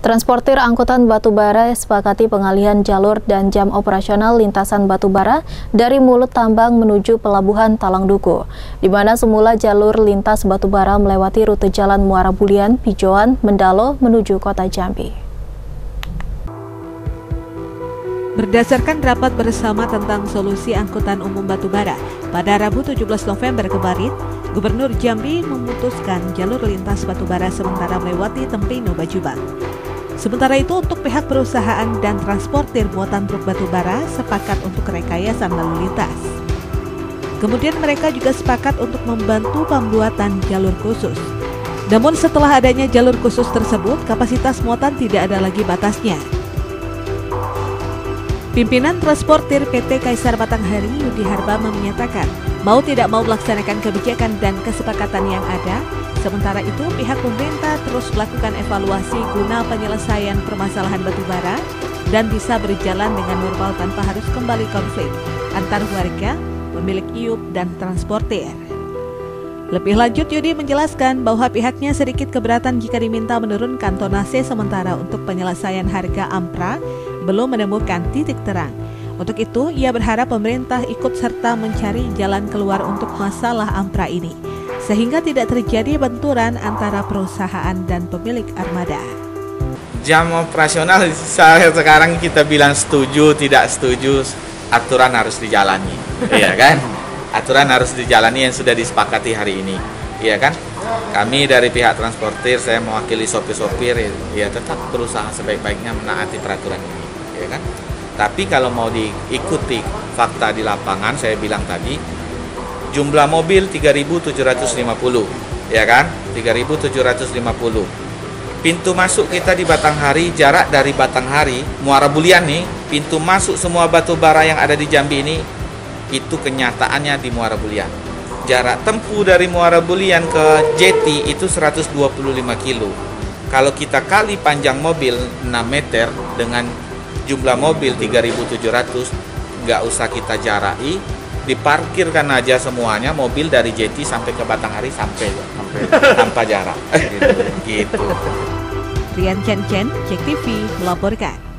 Transportir angkutan batubara sepakati pengalihan jalur dan jam operasional lintasan batubara dari mulut tambang menuju pelabuhan Talang Duku, di mana semula jalur lintas batubara melewati rute jalan Muara Bulian, Pijoan, Mendalo menuju kota Jambi. Berdasarkan rapat bersama tentang solusi angkutan umum batubara pada Rabu 17 November kemarin, Gubernur Jambi memutuskan jalur lintas batubara sementara melewati Tempino Bajubang. Sementara itu untuk pihak perusahaan dan transportir muatan truk batubara sepakat untuk rekayasa lalu lintas. Kemudian mereka juga sepakat untuk membantu pembuatan jalur khusus. Namun setelah adanya jalur khusus tersebut, kapasitas muatan tidak ada lagi batasnya. Pimpinan transportir PT Kaisar Batanghari Yudi Harba menyatakan mau tidak mau melaksanakan kebijakan dan kesepakatan yang ada, sementara itu pihak pemerintah terus melakukan evaluasi guna penyelesaian permasalahan batubara dan bisa berjalan dengan normal tanpa harus kembali konflik antar warga, pemilik IUP, dan transportir. Lebih lanjut, Yudi menjelaskan bahwa pihaknya sedikit keberatan jika diminta menurunkan tonase sementara untuk penyelesaian harga ampra belum menemukan titik terang. Untuk itu, ia berharap pemerintah ikut serta mencari jalan keluar untuk masalah ampra ini, sehingga tidak terjadi benturan antara perusahaan dan pemilik armada. Jam operasional sekarang kita bilang setuju, tidak setuju, aturan harus dijalani, iya kan? Aturan harus dijalani yang sudah disepakati hari ini, iya kan? Kami dari pihak transportir, saya mewakili sopir-sopir, ya tetap berusaha sebaik-baiknya menaati peraturan ini ya kan tapi kalau mau diikuti fakta di lapangan saya bilang tadi jumlah mobil 3750 ya kan? 3750 pintu masuk kita di Batanghari jarak dari Batanghari Muara Bulian nih pintu masuk semua batu bara yang ada di Jambi ini itu kenyataannya di Muara Bulian. Jarak tempuh dari Muara Bulian ke Jeti itu 125 kilo. Kalau kita kali panjang mobil 6 meter dengan jumlah mobil 3700 nggak usah kita jarai diparkirkan aja semuanya mobil dari Jeti sampai ke Batanghari sampai sampai tanpa jarak gitu, gitu. Rian Chen Chen, Cek TV melaporkan.